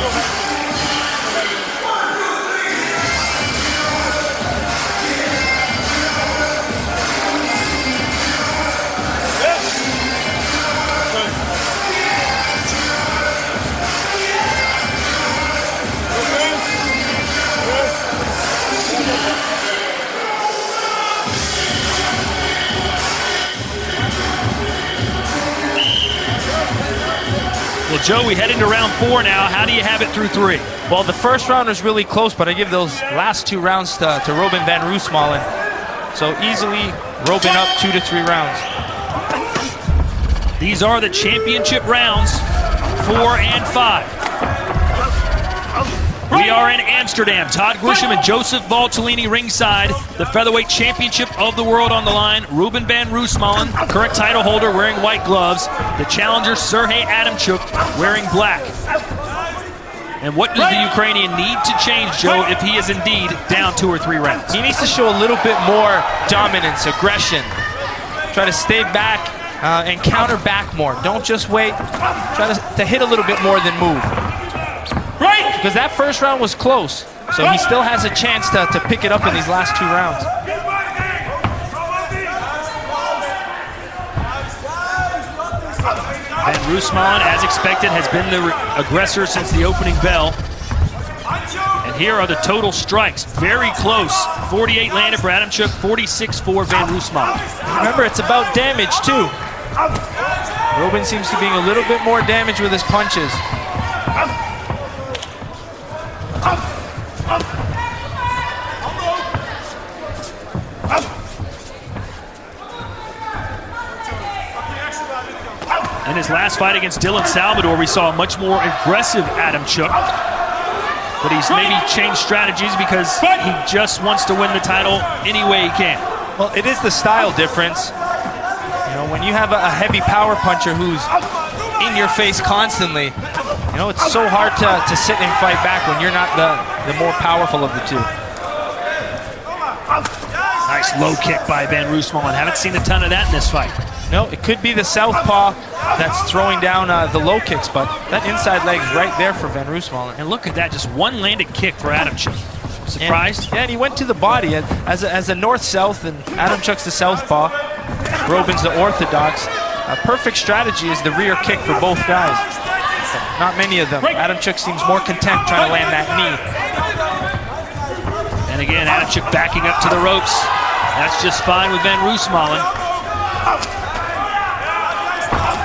don't Well, Joe, we head into round four now. How do you have it through three? Well, the first round was really close, but I give those last two rounds to, to Robin Van Roosmalen. So easily, Robin up two to three rounds. These are the championship rounds, four and five. We are in Amsterdam. Todd Grisham and Joseph Valtellini ringside. The featherweight championship of the world on the line. Robin Van Roosmalen, current title holder, wearing white gloves. The challenger, Sergey Adamchuk, wearing black. And what does the Ukrainian need to change, Joe, if he is indeed down two or three rounds? He needs to show a little bit more dominance, aggression. Try to stay back uh, and counter back more. Don't just wait. Try to, to hit a little bit more than move. Right! Because that first round was close. So he still has a chance to, to pick it up in these last two rounds. Van Roosmalen, as expected, has been the aggressor since the opening bell. And here are the total strikes. Very close. 48 landed for Adamchuk, 46 for Van Roosmalen. Remember, it's about damage, too. Robin seems to be a little bit more damage with his punches. Last fight against Dylan Salvador, we saw a much more aggressive Adamchuk. But he's maybe changed strategies because he just wants to win the title any way he can. Well, it is the style difference. You know, when you have a heavy power puncher who's in your face constantly, you know, it's so hard to, to sit and fight back when you're not the, the more powerful of the two. Nice low kick by Van Roosmalen. Haven't seen a ton of that in this fight. No, it could be the southpaw that's throwing down uh, the low kicks, but that inside leg's right there for Van Roosmalen. And look at that, just one landed kick for Adam Adamchuk. Surprised? And, yeah, and he went to the body as a, as a north-south, and Adam Adamchuk's the southpaw. Robin's the orthodox. A perfect strategy is the rear kick for both guys. Not many of them. Adam Adamchuk seems more content trying to land that knee. And again, Adam Adamchuk backing up to the ropes. That's just fine with Van Roosmalen.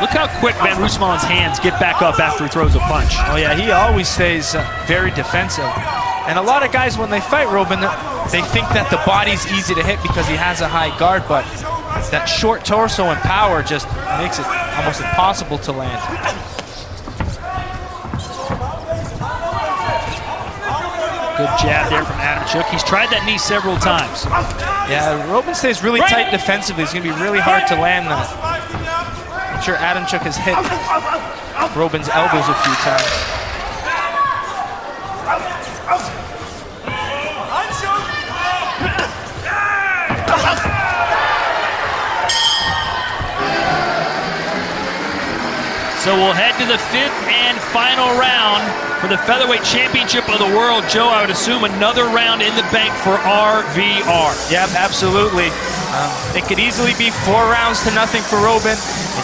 Look how quick Van Roosmalen's hands get back up after he throws a punch. Oh yeah, he always stays uh, very defensive. And a lot of guys, when they fight Robin, they think that the body's easy to hit because he has a high guard, but that short torso and power just makes it almost impossible to land. Good jab there from Adamchuk. He's tried that knee several times. Yeah, Robin stays really tight defensively. It's going to be really hard to land that. I'm sure Adamchuk has hit Robin's elbows a few times. So we'll head to the fifth and final round for the featherweight championship of the world. Joe, I would assume another round in the bank for RVR. Yep, absolutely. Um, it could easily be four rounds to nothing for Robin.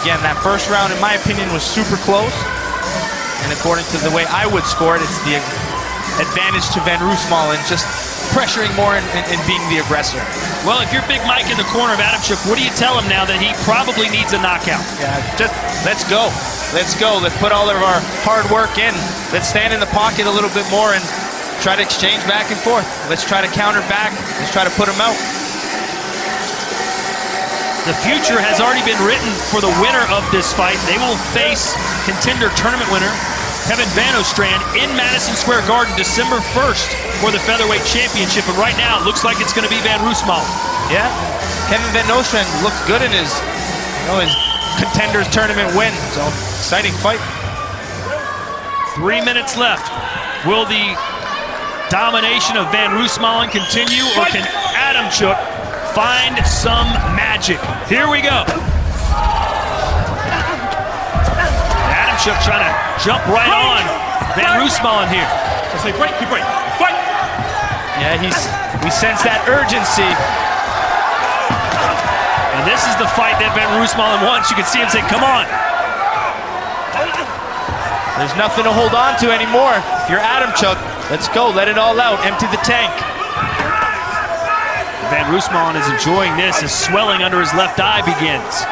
Again, that first round, in my opinion, was super close. And according to the way I would score it, it's the advantage to Van Roosmalen, just pressuring more and, and, and, being the aggressor. Well, if you're Big Mike in the corner of Adamchuk, what do you tell him now that he probably needs a knockout? Yeah, just let's go. Let's go. Let's put all of our hard work in. Let's stand in the pocket a little bit more and try to exchange back and forth. Let's try to counter back. Let's try to put him out. The future has already been written for the winner of this fight. They will face contender tournament winner Kevin VanNostrand in Madison Square Garden December 1st for the featherweight championship. And right now, it looks like it's going to be Van Roosmalen. Yeah, Kevin VanNostrand looked good in his, you know, his contenders tournament win. So exciting fight. Three minutes left. Will the domination of Van Roosmalen continue, or can Adamchuk find some magic? Here we go. Adamchuk trying to jump right on Van Roosmalen here. I say break, keep break. Fight! Yeah, he's we sense that urgency. This is the fight that Van Roosmalen wants. You can see him say, come on. There's nothing to hold on to anymore. If you're Adamchuk, let's go. Let it all out. Empty the tank. Van Roosmalen is enjoying this as swelling under his left eye begins.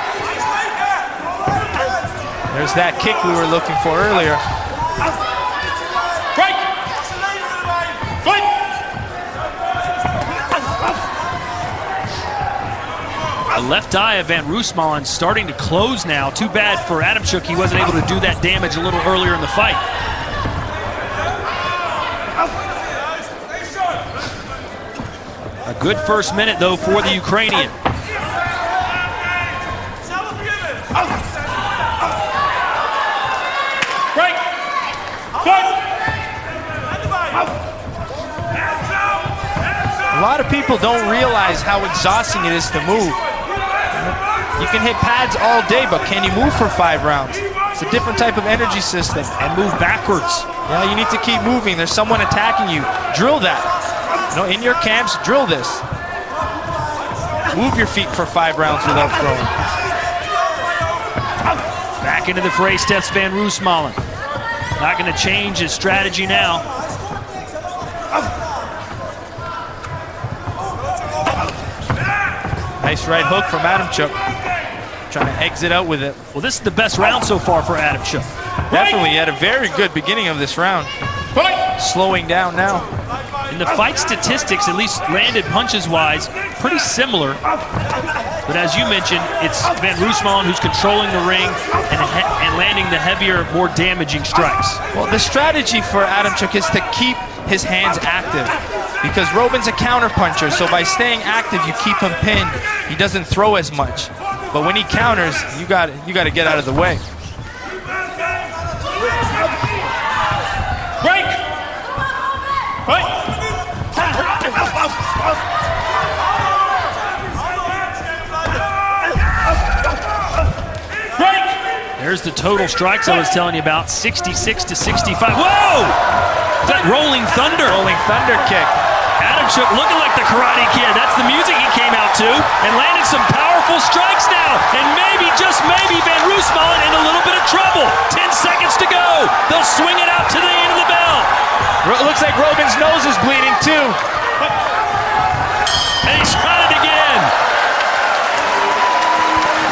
There's that kick we were looking for earlier. The left eye of Van Roosmalen starting to close now. Too bad for Adam Adamchuk he wasn't able to do that damage a little earlier in the fight. A good first minute, though, for the Ukrainian. A lot of people don't realize how exhausting it is to move. You can hit pads all day, but can you move for five rounds? It's a different type of energy system. And move backwards. Yeah, you need to keep moving. There's someone attacking you. Drill that. You know, in your camps, drill this. Move your feet for five rounds without throwing. Back into the fray steps Van Roosmalen. Not going to change his strategy now. Nice right hook from Adamchuk. Trying to exit out with it. Well, this is the best round so far for Adamchuk. Definitely, he had a very good beginning of this round. Fight! Slowing down now. In the fight statistics, at least landed punches wise, pretty similar. But as you mentioned, it's Van Roosmalen who's controlling the ring and, and landing the heavier, more damaging strikes. Well, the strategy for Adamchuk is to keep his hands active because Robin's a counterpuncher, so by staying active, you keep him pinned. He doesn't throw as much. But when he counters, you got you got to get out of the way. Break! Break! There's the total strikes I was telling you about 66 to 65. Whoa! Is that Rolling Thunder? Rolling Thunder kick. Looking like the Karate Kid. That's the music he came out to and landed some powerful strikes now. And maybe, just maybe, Van Roosmalen in a little bit of trouble. 10 seconds to go. They'll swing it out to the end of the bell. Looks like Robin's nose is bleeding too. And he's got it again.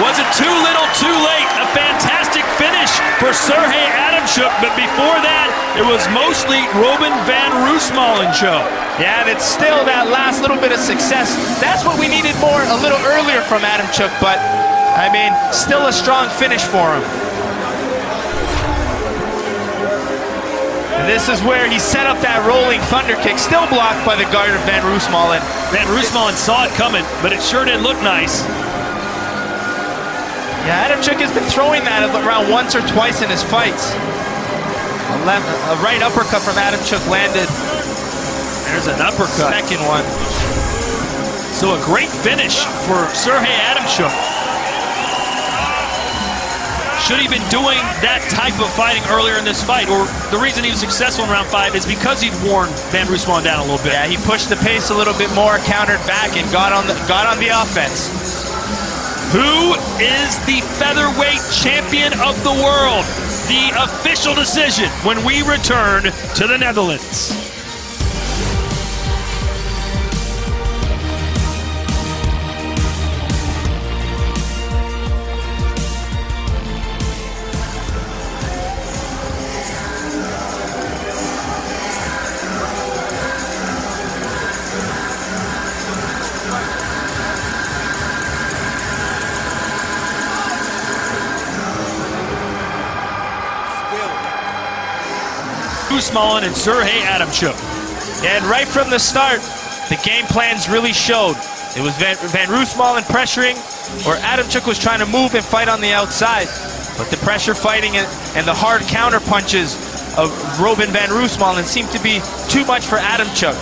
Was it too little, too late? A fantastic finish for Sergey Adamchuk, but before that, it was mostly Robin Van Roosmalen show. Yeah, and it's still that last little bit of success. That's what we needed more a little earlier from Adamchuk, but I mean, still a strong finish for him. This is where he set up that rolling thunder kick, still blocked by the guard of Van Roosmalen. Van Roosmalen saw it coming, but it sure didn't look nice. Yeah, Adamchuk has been throwing that around once or twice in his fights. A, left, a right uppercut from Adamchuk landed. There's an uppercut. Second one. So a great finish for Sergey Adamchuk. Should he have been doing that type of fighting earlier in this fight? Or the reason he was successful in round five is because he'd worn Van Roosmalen down a little bit. Yeah, he pushed the pace a little bit more, countered back, and got on the got on the offense. Who is the featherweight champion of the world? The official decision when we return to the Netherlands. Usman and Sergey Adamchuk. And right from the start, the game plans really showed. It was Van, Van Roosmalen pressuring, or Adamchuk was trying to move and fight on the outside. But the pressure fighting and, and the hard counter punches of Robin Van Roosmalen seemed to be too much for Adamchuk.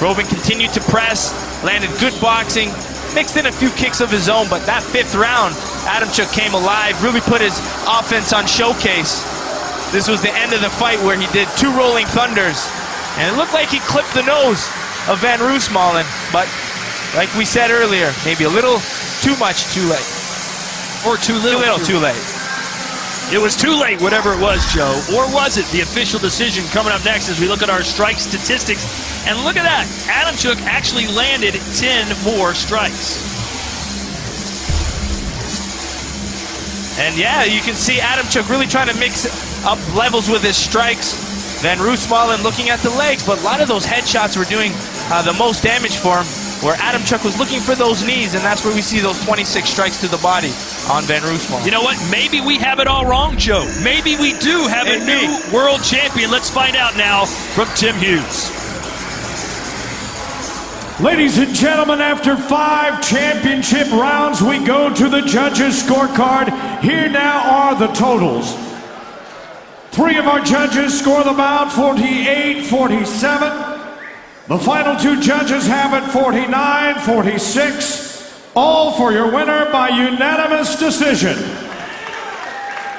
Robin continued to press, landed good boxing, mixed in a few kicks of his own, but that fifth round, Adamchuk came alive, really put his offense on showcase. This was the end of the fight where he did two rolling thunders. And it looked like he clipped the nose of Van Roosmalen. But like we said earlier, maybe a little too much too late. Or too Too little. little too late. It was too late, whatever it was, Joe. Or was it? The official decision coming up next as we look at our strike statistics. And look at that. Adamchuk actually landed 10 more strikes. And yeah, you can see Adamchuk really trying to mix up levels with his strikes. Van Roosmalen looking at the legs, but a lot of those headshots were doing uh, the most damage for him, where Adamchuk was looking for those knees, and that's where we see those 26 strikes to the body on Van Roosmalen. You know what? Maybe we have it all wrong, Joe. Maybe we do have a Maybe. new world champion. Let's find out now from Tim Hughes. Ladies and gentlemen, after five championship rounds, we go to the judges' scorecard. Here now are the totals. Three of our judges score the bout 48 47. The final two judges have it 49 46. All for your winner by unanimous decision.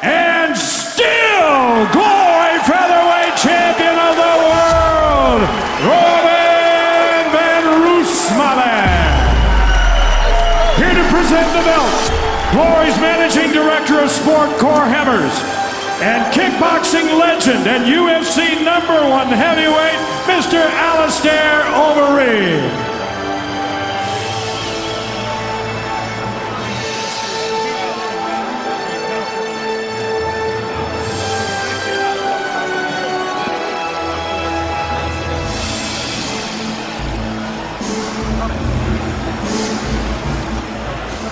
And still, glory featherweight champion of the world, Robin Van Roosmalen. Here to present the belt, Glory's managing director of sport, Cor Hemmers, and kickboxing legend and UFC number one heavyweight, Mr. Alistair Overeem.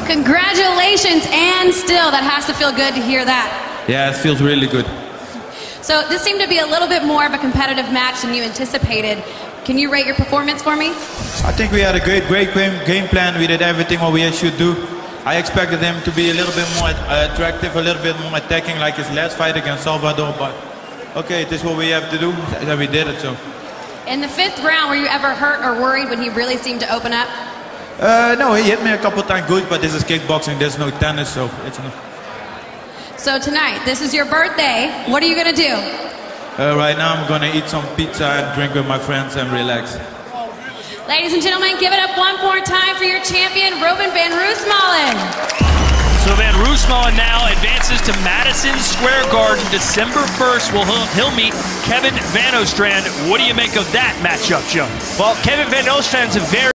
Congratulations, and still, that has to feel good to hear that. Yeah, it feels really good. So, this seemed to be a little bit more of a competitive match than you anticipated. Can you rate your performance for me? I think we had a great, great game, game plan. We did everything what we should do. I expected him to be a little bit more uh, attractive, a little bit more attacking, like his last fight against Salvador. But okay, this is what we have to do, and we did it. So In the fifth round, were you ever hurt or worried when he really seemed to open up? uh, no, he hit me a couple times good, but this is kickboxing. There's no tennis, so it's no. So, tonight, this is your birthday. What are you going to do? Uh, right now, I'm gonna eat some pizza and drink with my friends and relax. Ladies and gentlemen, give it up one more time for your champion, Robin Van Roosmalen. So Van Roosmalen now advances to Madison Square Garden December 1st. Will he'll, he'll meet Kevin VanNostrand. What do you make of that matchup, Joe? Well, Kevin VanNostrand's a very